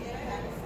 Yes.